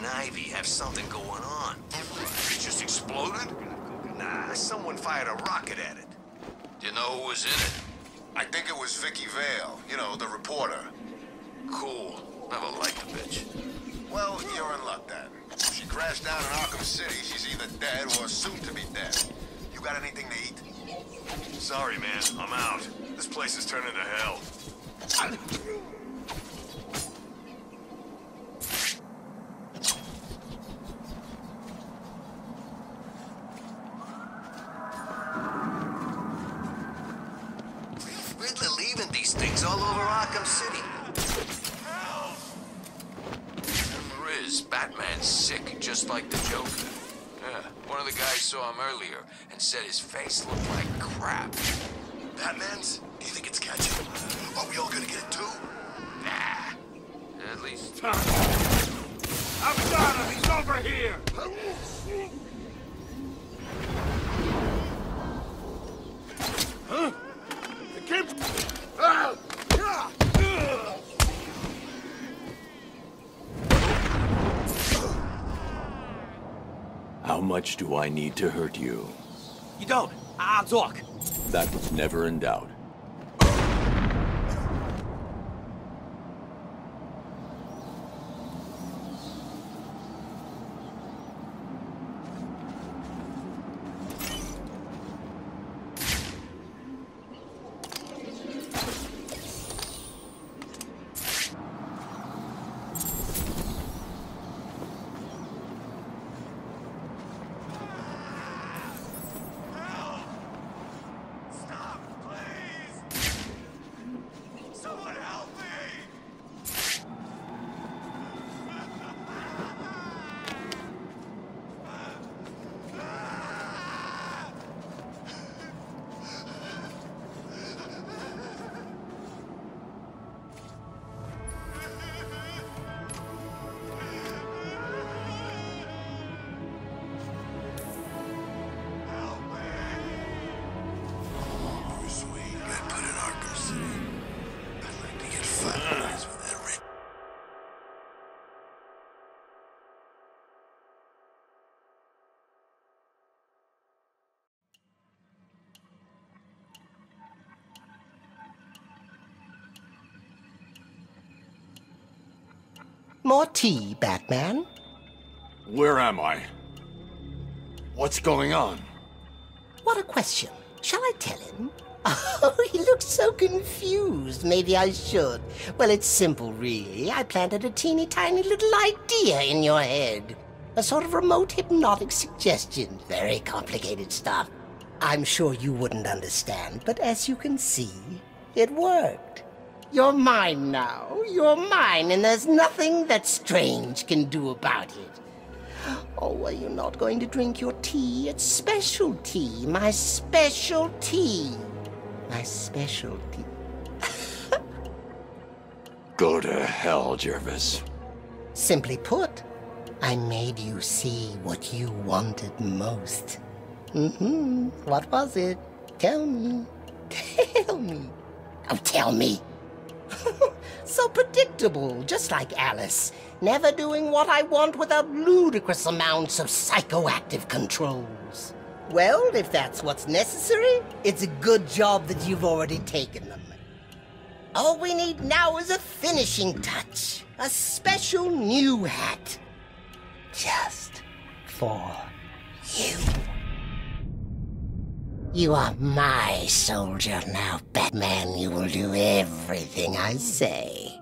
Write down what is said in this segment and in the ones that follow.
Poison Ivy have something going on. It just exploded? Nah, someone fired a rocket at it. Do you know who was in it? I think it was Vicky Vale, you know, the reporter. Cool. Never liked the bitch. Well, you're in luck then. If she crashed down in Arkham City, she's either dead or soon to be dead. You got anything to eat? Sorry, man. I'm out. This place is turning to hell. leaving these things all over Arkham City. Riz, Batman's sick, just like the Joker. Yeah, one of the guys saw him earlier and said his face looked like crap. Batman's? Do you think it's catching? Are we all gonna get it too? Nah. At least... I've got him! He's over here! Huh? The kid... much do I need to hurt you? You don't. I'll talk. That was never in doubt. More tea, Batman? Where am I? What's going on? What a question. Shall I tell him? Oh, he looks so confused. Maybe I should. Well, it's simple, really. I planted a teeny tiny little idea in your head. A sort of remote hypnotic suggestion. Very complicated stuff. I'm sure you wouldn't understand, but as you can see, it worked. You're mine now. You're mine, and there's nothing that Strange can do about it. Oh, are you not going to drink your tea? It's special tea. My special tea. My special tea. Go to hell, Jervis. Simply put, I made you see what you wanted most. Mm-hmm. What was it? Tell me. Tell me. Oh, tell me. so predictable, just like Alice. Never doing what I want without ludicrous amounts of psychoactive controls. Well, if that's what's necessary, it's a good job that you've already taken them. All we need now is a finishing touch. A special new hat. Just for You are my soldier now, Batman. You will do everything I say.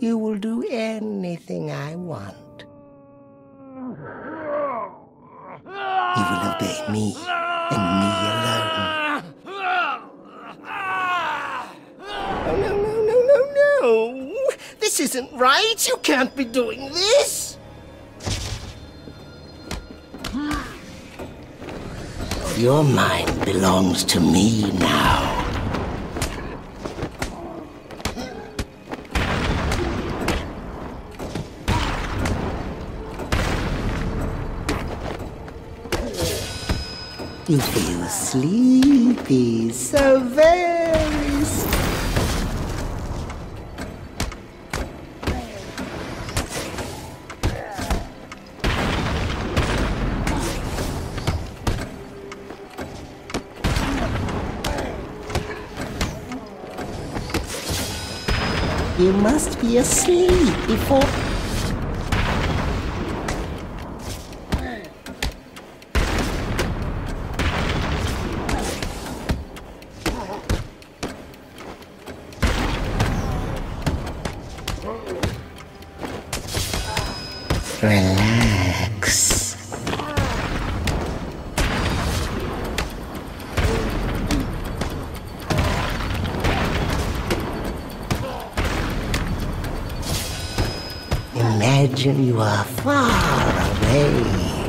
You will do anything I want. You will obey me, and me alone. Oh, no, no, no, no, no! This isn't right! You can't be doing this! Your mind belongs to me now. You feel sleepy, so very You must be asleep before. Relax. Imagine you are far away